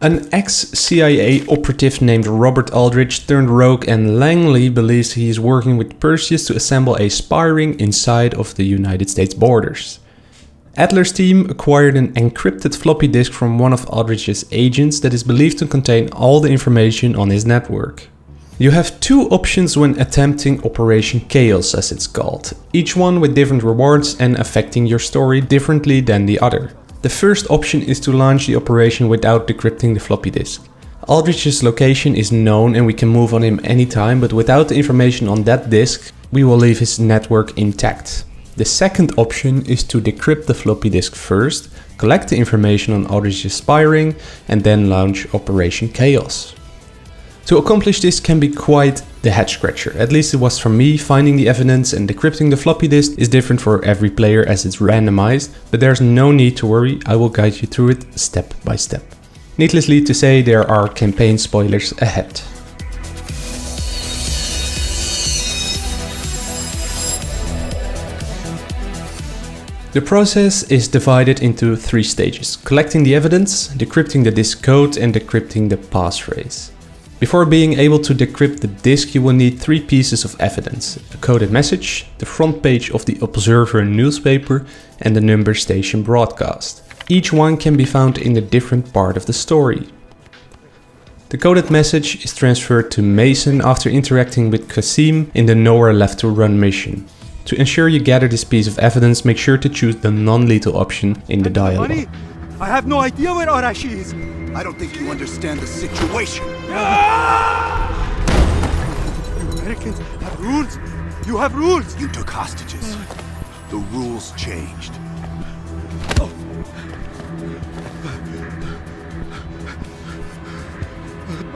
An ex-CIA operative named Robert Aldrich turned rogue and Langley believes he is working with Perseus to assemble a spy ring inside of the United States borders. Adler's team acquired an encrypted floppy disk from one of Aldrich's agents that is believed to contain all the information on his network. You have two options when attempting Operation Chaos as it's called, each one with different rewards and affecting your story differently than the other. The first option is to launch the operation without decrypting the floppy disk. Aldrich's location is known and we can move on him anytime, but without the information on that disk, we will leave his network intact. The second option is to decrypt the floppy disk first, collect the information on Aldrich's spy ring, and then launch Operation Chaos. To accomplish this can be quite the head scratcher, at least it was for me, finding the evidence and decrypting the floppy disk is different for every player as it's randomized, but there's no need to worry, I will guide you through it step by step. Needlessly to say, there are campaign spoilers ahead. The process is divided into three stages, collecting the evidence, decrypting the disk code and decrypting the passphrase. Before being able to decrypt the disk you will need three pieces of evidence, a coded message, the front page of the Observer newspaper and the number station broadcast. Each one can be found in a different part of the story. The coded message is transferred to Mason after interacting with Qasim in the Nowhere Left to Run mission. To ensure you gather this piece of evidence, make sure to choose the non-lethal option in the dialogue. I have no idea where Arashi is. I don't think you understand the situation. You Americans have rules. You have rules. You took hostages. The rules changed.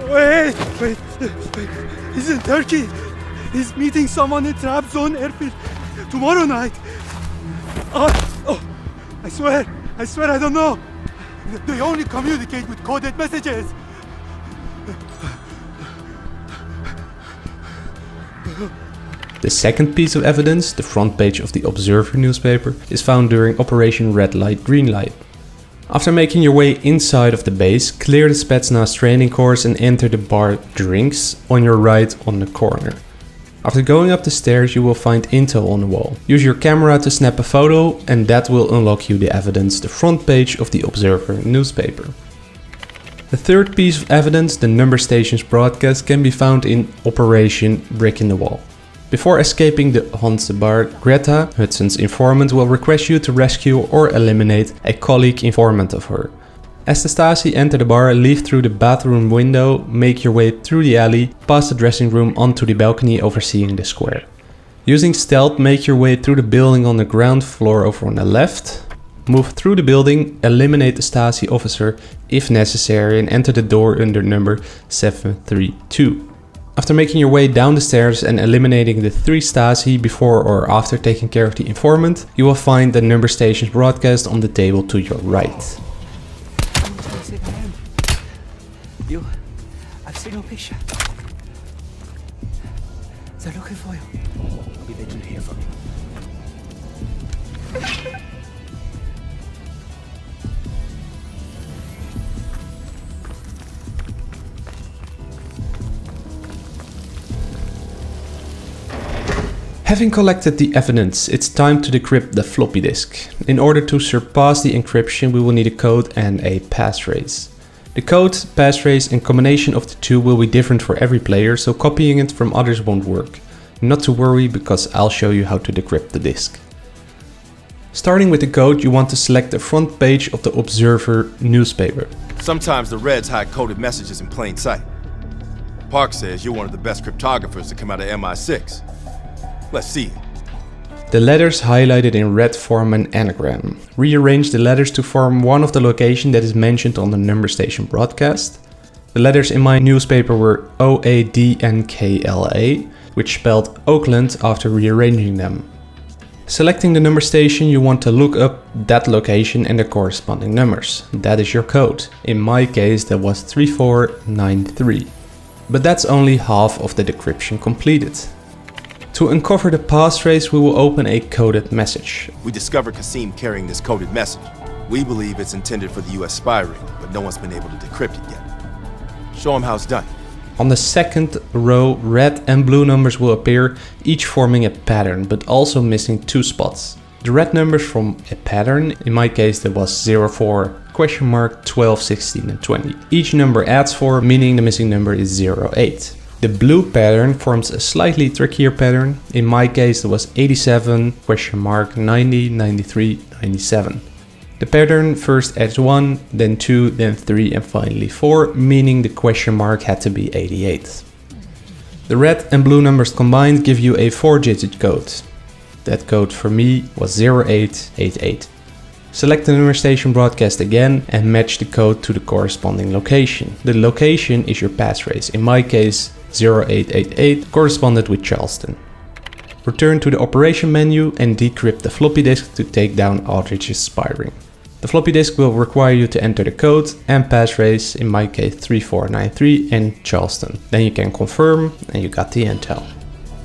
Wait, wait, wait. He's in Turkey. He's meeting someone in Trabzon airfield tomorrow night. Oh, oh, I swear, I swear I don't know. They only communicate with coded messages. The second piece of evidence, the front page of the Observer newspaper, is found during Operation Red Light Green Light. After making your way inside of the base, clear the Spetsnaz training course and enter the bar Drinks on your right on the corner. After going up the stairs you will find intel on the wall. Use your camera to snap a photo and that will unlock you the evidence, the front page of the Observer newspaper. The third piece of evidence, the number station's broadcast, can be found in Operation Brick in the Wall. Before escaping the Hanse bar, Greta, Hudson's informant, will request you to rescue or eliminate a colleague informant of her. As the Stasi enter the bar, leave through the bathroom window, make your way through the alley, past the dressing room onto the balcony overseeing the square. Using stealth, make your way through the building on the ground floor over on the left, move through the building, eliminate the Stasi officer if necessary and enter the door under number 732. After making your way down the stairs and eliminating the three Stasi before or after taking care of the informant, you will find the number station's broadcast on the table to your right. You, I've seen your picture. They're looking for you. Maybe they didn't hear from you. Having collected the evidence, it's time to decrypt the floppy disk. In order to surpass the encryption, we will need a code and a passphrase. The code, passphrase and combination of the two will be different for every player, so copying it from others won't work. Not to worry, because I'll show you how to decrypt the disk. Starting with the code, you want to select the front page of the Observer newspaper. Sometimes the Reds hide coded messages in plain sight. Park says you're one of the best cryptographers to come out of MI6. Let's see it. The letters highlighted in red form an anagram. Rearrange the letters to form one of the location that is mentioned on the number station broadcast. The letters in my newspaper were O A D N K L A, which spelled Oakland after rearranging them. Selecting the number station, you want to look up that location and the corresponding numbers. That is your code. In my case, that was 3493. But that's only half of the decryption completed. To uncover the passphrase, we will open a coded message. We discovered Qasim carrying this coded message. We believe it's intended for the US spy ring, but no one's been able to decrypt it yet. Show them how it's done. On the second row, red and blue numbers will appear, each forming a pattern, but also missing two spots. The red numbers from a pattern, in my case that was 04, question mark, 12, 16 and 20. Each number adds 4, meaning the missing number is 08. The blue pattern forms a slightly trickier pattern, in my case it was 87, question mark, 90, 93, 97. The pattern first adds 1, then 2, then 3 and finally 4, meaning the question mark had to be 88. The red and blue numbers combined give you a 4 digit code. That code for me was 0888. Select the number station broadcast again and match the code to the corresponding location. The location is your passphrase, in my case 0888 corresponded with Charleston. Return to the operation menu and decrypt the floppy disk to take down Aldrich's spy ring. The floppy disk will require you to enter the code and passphrase, in my case 3493 and Charleston. Then you can confirm and you got the intel.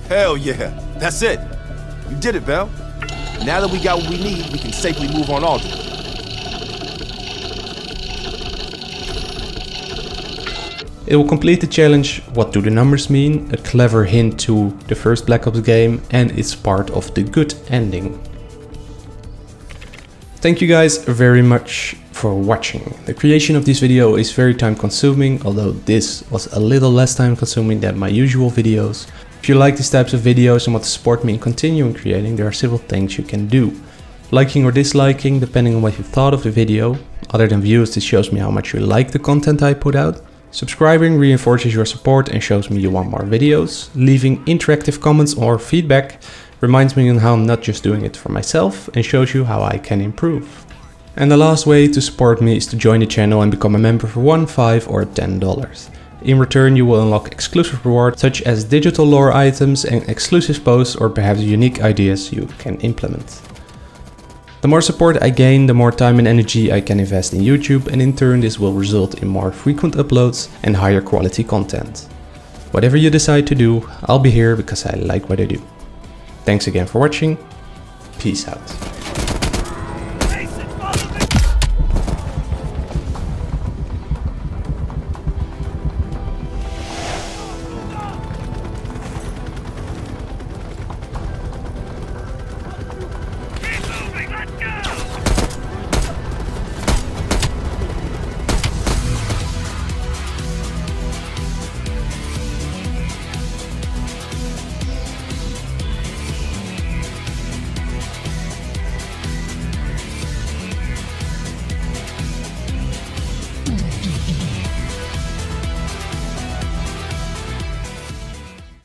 Hell yeah, that's it. You did it, Bell. Now that we got what we need, we can safely move on Aldrich. It will complete the challenge What Do the Numbers Mean, a clever hint to the first Black Ops game and it's part of the good ending. Thank you guys very much for watching. The creation of this video is very time consuming, although this was a little less time consuming than my usual videos. If you like these types of videos and want to support me in continuing creating, there are several things you can do. Liking or disliking, depending on what you thought of the video. Other than views, this shows me how much you like the content I put out. Subscribing reinforces your support and shows me you want more videos. Leaving interactive comments or feedback reminds me on how I'm not just doing it for myself and shows you how I can improve. And the last way to support me is to join the channel and become a member for 1, 5 or $10. In return you will unlock exclusive rewards such as digital lore items and exclusive posts or perhaps unique ideas you can implement. The more support I gain, the more time and energy I can invest in YouTube and in turn this will result in more frequent uploads and higher quality content. Whatever you decide to do, I'll be here because I like what I do. Thanks again for watching. Peace out.